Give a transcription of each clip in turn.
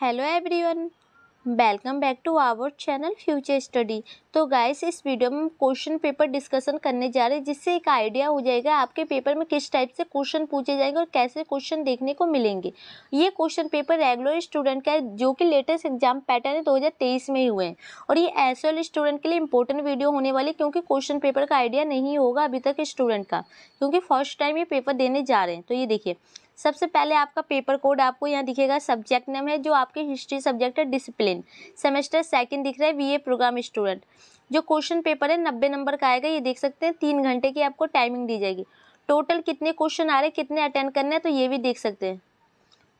Hello everyone welcome back to our channel future study तो guys इस video में question paper discussion करने जा रहे हैं, जिससे एक आइडिया हो जाएगा आपके पेपर में किस टाइप से क्वेश्चन पूछे जाएँगे और कैसे क्वेश्चन देखने को मिलेंगे। ये क्वेश्चन पेपर रेगुलर स्टूडेंट का है, जो कि लेटेस्ट एग्ज़ाम पैटर्न है दो हज़ार तेईस में ही हुए हैं। और ये एस स्टूडेंट के लिए इंपॉर्टेंट वीडियो होने वाली क्योंकि क्वेश्चन पेपर का आइडिया नहीं होगा अभी तक स्टूडेंट का, क्योंकि फ़र्स्ट टाइम ये पेपर देने जा रहे हैं। तो ये देखिए सबसे पहले आपका पेपर कोड आपको यहाँ दिखेगा सब्जेक्ट नेम है, जो आपके हिस्ट्री सब्जेक्ट है डिसिप्लिन सेमेस्टर सेकंड दिख रहा है बीए प्रोग्राम स्टूडेंट जो क्वेश्चन पेपर है, नब्बे नंबर का आएगा, ये देख सकते हैं, तीन घंटे की आपको टाइमिंग दी जाएगी. टोटल कितने क्वेश्चन आ रहे हैं, कितने अटेंड करने हैं तो ये भी देख सकते हैं.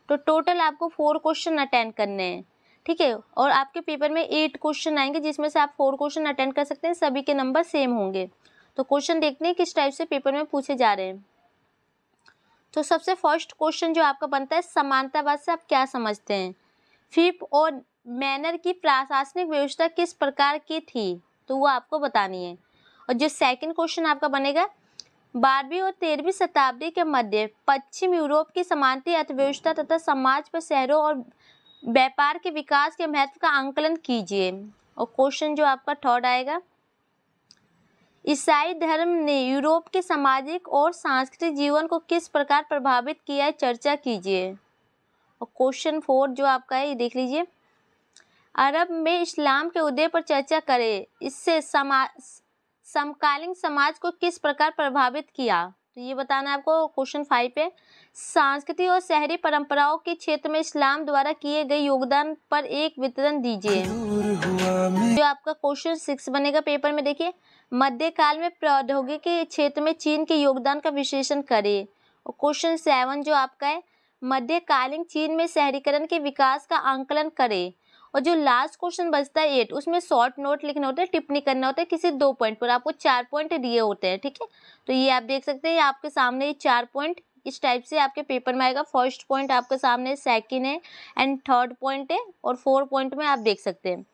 तो टोटल आपको फोर क्वेश्चन अटेंड करने हैं, ठीक है? और आपके पेपर में एट क्वेश्चन आएँगे, जिसमें से आप फोर क्वेश्चन अटेंड कर सकते हैं, सभी के नंबर सेम होंगे. तो क्वेश्चन देखते हैं, किस टाइप से पेपर में पूछे जा रहे हैं. तो सबसे फ़र्स्ट क्वेश्चन जो आपका बनता है, समानतावाद से आप क्या समझते हैं? फिप और मैनर की प्रशासनिक व्यवस्था किस प्रकार की थी? तो वो आपको बतानी है। और जो सेकंड क्वेश्चन आपका बनेगा, बारहवीं और तेरहवीं शताब्दी के मध्य पश्चिम यूरोप की समानती अर्थव्यवस्था तथा समाज पर शहरों और व्यापार के विकास के महत्व का आंकलन कीजिए। और क्वेश्चन जो आपका थर्ड आएगा ईसाई धर्म ने यूरोप के सामाजिक और सांस्कृतिक जीवन को किस प्रकार प्रभावित किया है, चर्चा कीजिए। और क्वेश्चन फोर जो आपका है, ये देख लीजिए। अरब में इस्लाम के उदय पर चर्चा करें। इससे समा, समकालीन समाज को किस प्रकार प्रभावित किया? तो ये बताना है आपको क्वेश्चन फाइव पे। सांस्कृतिक और शहरी परंपराओं के क्षेत्र में इस्लाम द्वारा किए गए योगदान पर एक वितरण दीजिए। जो आपका क्वेश्चन सिक्स बनेगा पेपर में देखिए। मध्यकाल में प्रौद्योगिकी के क्षेत्र में चीन के योगदान का विश्लेषण करें। और क्वेश्चन सेवन जो आपका है मध्यकालीन चीन में शहरीकरण के विकास का आंकलन करें। और जो लास्ट क्वेश्चन बचता है एट उसमें शॉर्ट नोट लिखना होता है, टिप्पणी करना होता है, किसी दो पॉइंट पर, आपको चार पॉइंट दिए होते हैं, ठीक है? तो ये आप देख सकते हैं आपके सामने ये चार पॉइंट इस टाइप से आपके पेपर में आएगा। फ़र्स्ट पॉइंट आपके सामने सेकेंड है एंड थर्ड पॉइंट है, और फोर पॉइंट में आप देख सकते हैं।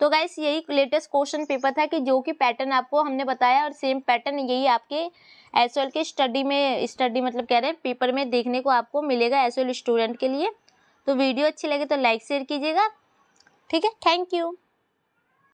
तो गाइस यही लेटेस्ट क्वेश्चन पेपर था कि जो कि पैटर्न आपको हमने बताया, और सेम पैटर्न यही आपके एस के स्टडी में स्टडी मतलब कह रहे हैं पेपर में देखने को आपको मिलेगा एसओएल स्टूडेंट के लिए। तो वीडियो अच्छी लगे तो लाइक शेयर कीजिएगा। ठीक है? Thank you